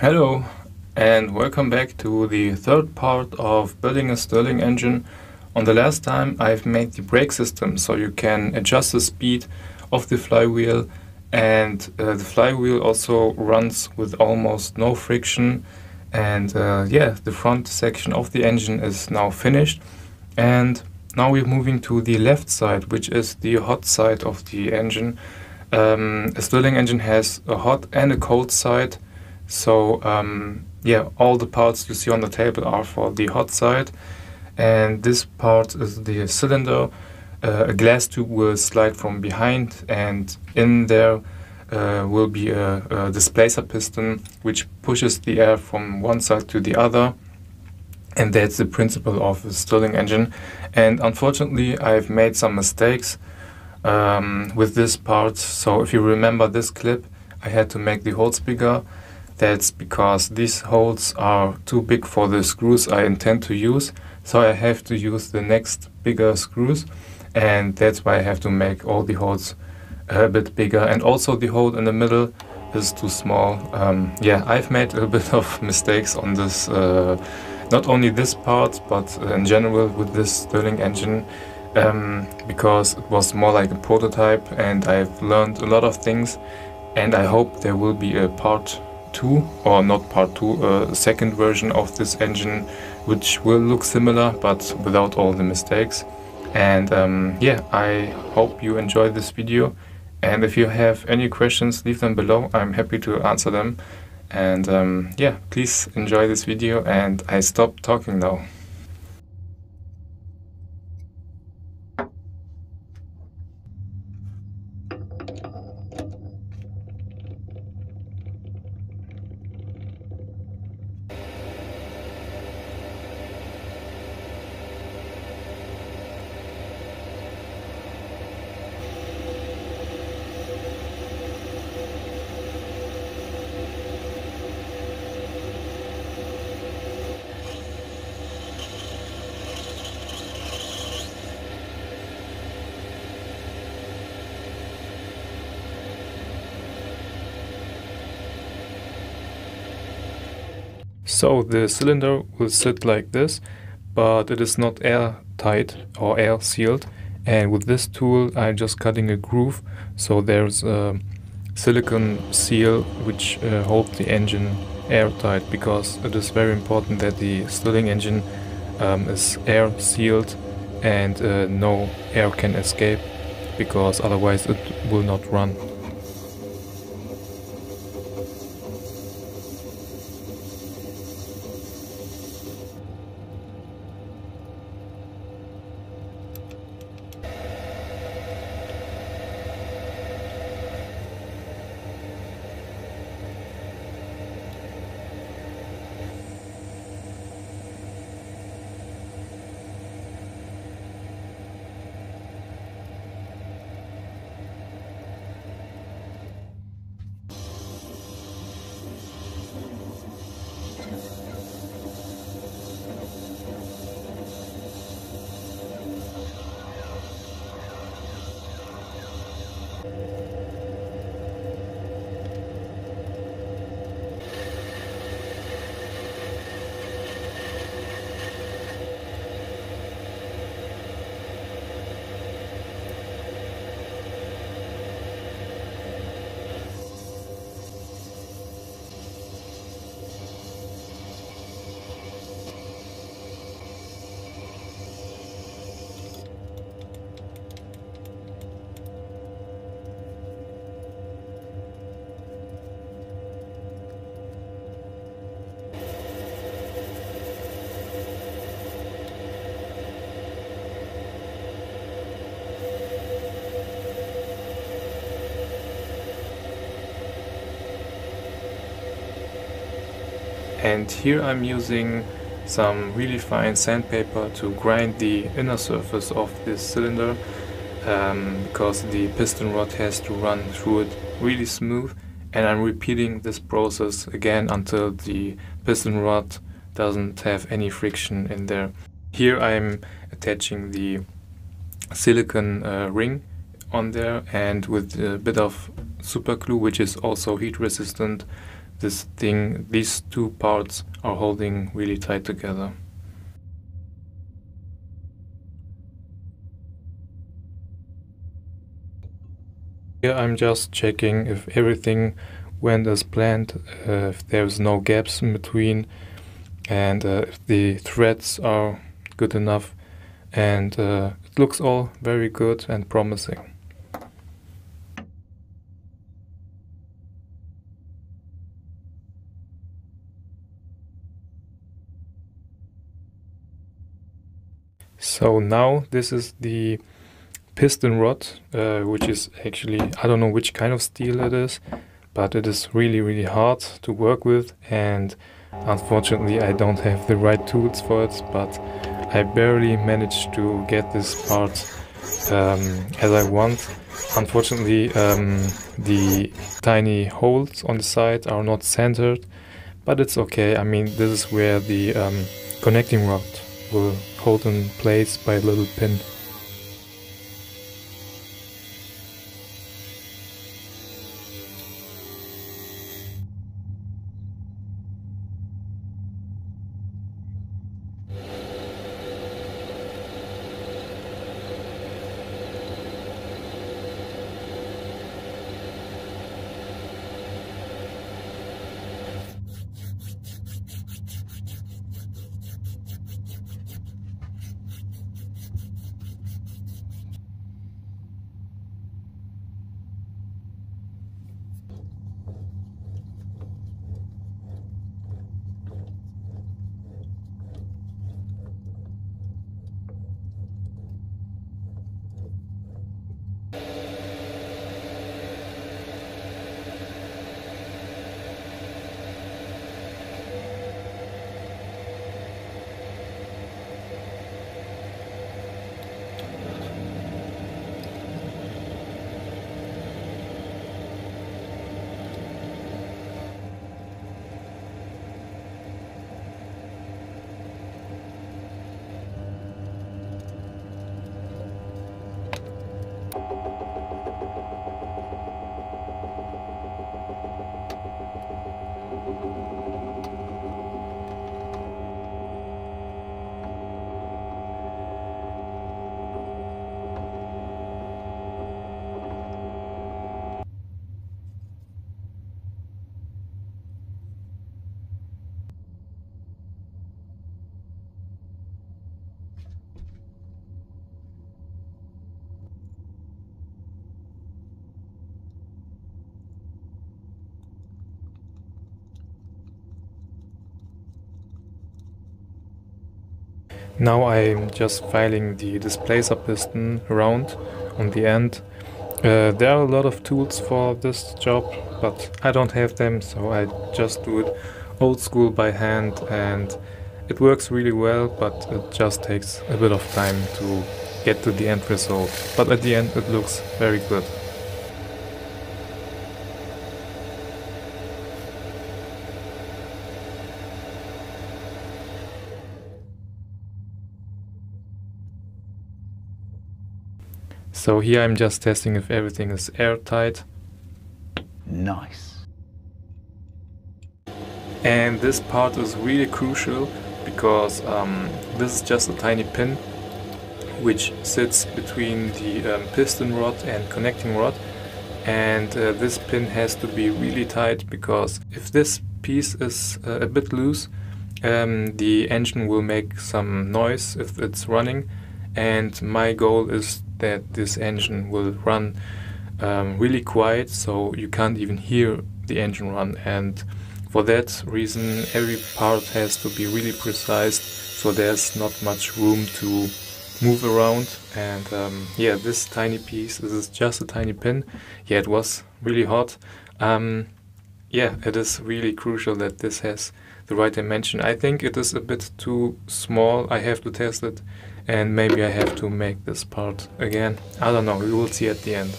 Hello and welcome back to the third part of building a Stirling engine. On the last time I've made the brake system so you can adjust the speed of the flywheel and uh, the flywheel also runs with almost no friction and uh, yeah the front section of the engine is now finished and now we're moving to the left side which is the hot side of the engine. Um, a Stirling engine has a hot and a cold side so um, yeah, all the parts you see on the table are for the hot side, and this part is the cylinder. Uh, a glass tube will slide from behind, and in there uh, will be a, a, displacer piston which pushes the air from one side to the other. And that's the principle of a Stirling engine. And unfortunately, I've made some mistakes um, with this part. So if you remember this clip, I had to make the holes bigger that's because these holes are too big for the screws I intend to use. So I have to use the next bigger screws and that's why I have to make all the holes a bit bigger and also the hole in the middle is too small. Um, yeah, I've made a bit of mistakes on this, uh, not only this part but in general with this Stirling engine um, because it was more like a prototype and I've learned a lot of things and I hope there will be a part 2 or not part 2 a second version of this engine which will look similar but without all the mistakes. And um, yeah I hope you enjoyed this video. And if you have any questions leave them below. I'm happy to answer them. And um, yeah please enjoy this video. And I stop talking now So the cylinder will sit like this, but it is not airtight or air sealed. And with this tool, I'm just cutting a groove. So there's a silicone seal which uh, holds the engine airtight because it is very important that the Stirling engine um, is air sealed and uh, no air can escape because otherwise it will not run. And here I'm using some really fine sandpaper to grind the inner surface of this cylinder um, because the piston rod has to run through it really smooth and I'm repeating this process again until the piston rod doesn't have any friction in there. Here I'm attaching the silicon uh, ring on there and with a bit of super glue which is also heat resistant this thing, these two parts are holding really tight together. Here I'm just checking if everything went as planned, uh, if there's no gaps in between, and uh, if the threads are good enough, and uh, it looks all very good and promising. So now this is the piston rod, uh, which is actually, I don't know which kind of steel it is, but it is really, really hard to work with. And unfortunately, I don't have the right tools for it, but I barely managed to get this part um, as I want. Unfortunately, um, the tiny holes on the side are not centered, but it's okay. I mean, this is where the um, connecting rod will hold in place by a little pin. Now I'm just filing the displacer piston around on the end. Uh, there are a lot of tools for this job, but I don't have them, so I just do it old school by hand and it works really well, but it just takes a bit of time to get to the end result. But at the end it looks very good. So here I'm just testing if everything is airtight. Nice. And this part is really crucial because um, this is just a tiny pin which sits between the um, piston rod and connecting rod and uh, this pin has to be really tight because if this piece is uh, a bit loose um, the engine will make some noise if it's running and my goal is that this engine will run um, really quiet so you can't even hear the engine run. And for that reason every part has to be really precise so there's not much room to move around. And um, yeah this tiny piece this is just a tiny pin. Yeah it was really hot. Um, yeah it is really crucial that this has the right dimension. I think it is a bit too small. I have to test it and maybe I have to make this part again. I don't know, we will see at the end.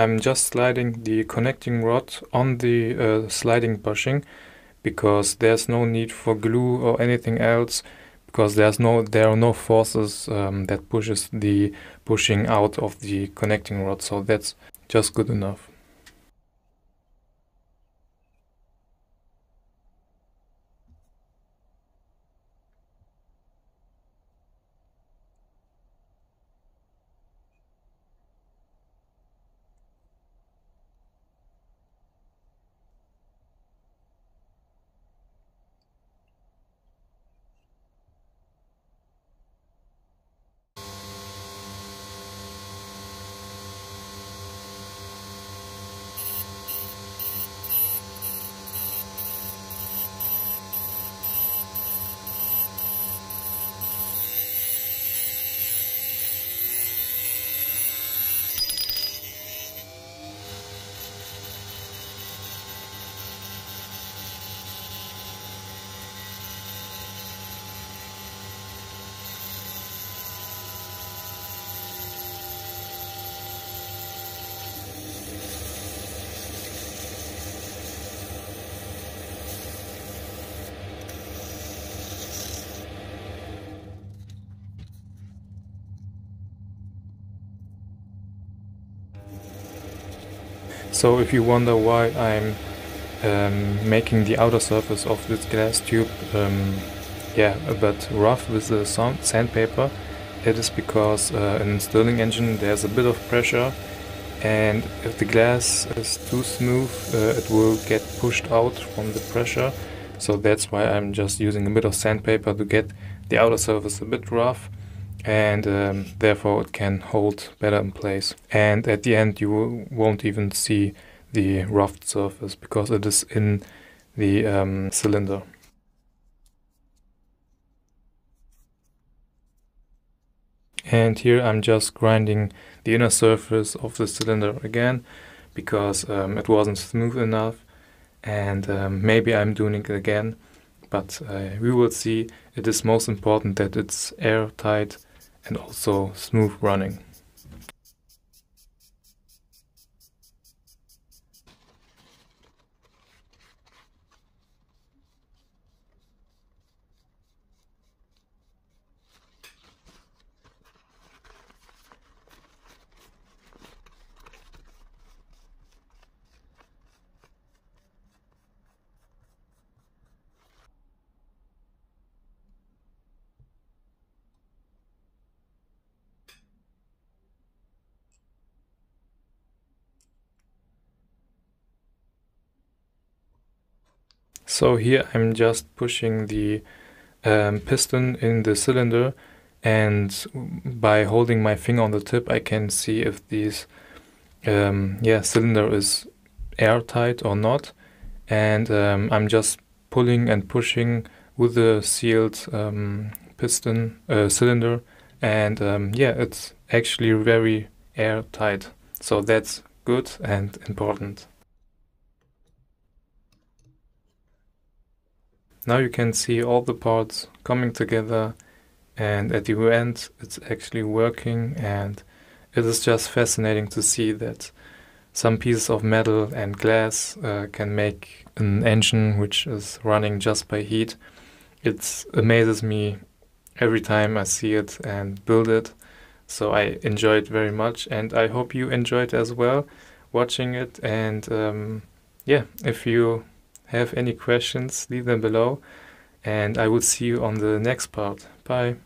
I'm just sliding the connecting rod on the uh, sliding bushing because there's no need for glue or anything else because there's no there are no forces um, that pushes the bushing out of the connecting rod. So that's just good enough So if you wonder why I'm um, making the outer surface of this glass tube um, yeah, a bit rough with the sandpaper, it is because uh, in a Stirling engine there's a bit of pressure and if the glass is too smooth uh, it will get pushed out from the pressure. So that's why I'm just using a bit of sandpaper to get the outer surface a bit rough and um, therefore it can hold better in place. And at the end, you won't even see the roughed surface because it is in the um, cylinder. And here I'm just grinding the inner surface of the cylinder again because um, it wasn't smooth enough and um, maybe I'm doing it again but uh, we will see it is most important that it's airtight and also smooth running. So here I'm just pushing the um, piston in the cylinder and by holding my finger on the tip I can see if this um, yeah cylinder is airtight or not. And um, I'm just pulling and pushing with the sealed um, piston uh, cylinder. And um, yeah it's actually very airtight. So that's good and important. Now you can see all the parts coming together and at the end it's actually working and it is just fascinating to see that some pieces of metal and glass uh, can make an engine which is running just by heat. It amazes me every time I see it and build it. So I enjoy it very much and I hope you enjoyed as well watching it and um, yeah, if you have any questions, leave them below, and I will see you on the next part. Bye.